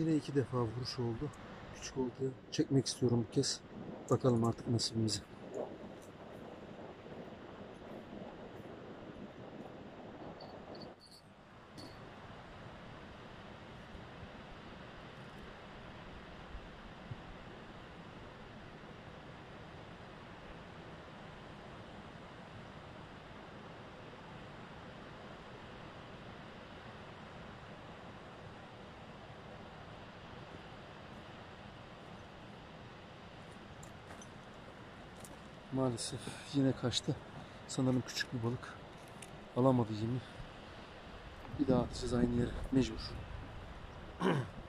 Yine iki defa vuruş oldu. Küçük oltaya çekmek istiyorum bu kez. Bakalım artık nasibimize. Maalesef yine kaçtı. Sanırım küçük bir balık. Alamadı yemi. Bir daha atacağız aynı yere. Mecbur.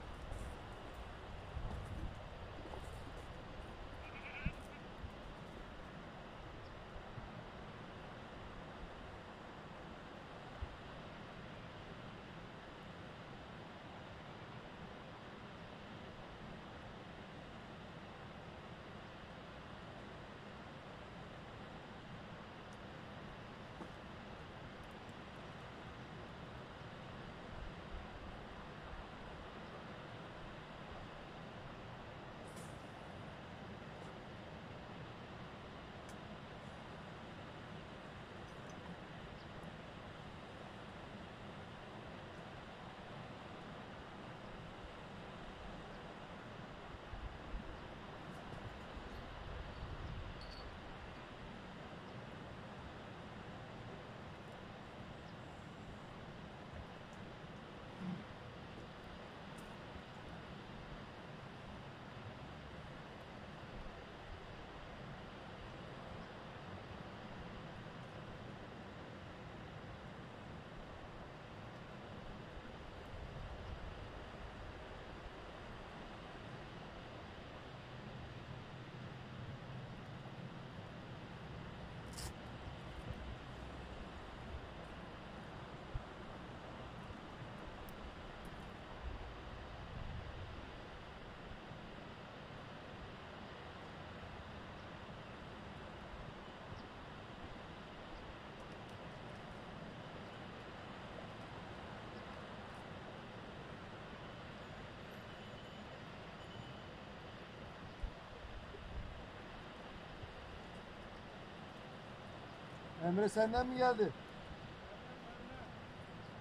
Emre senden mi geldi?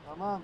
Tamam.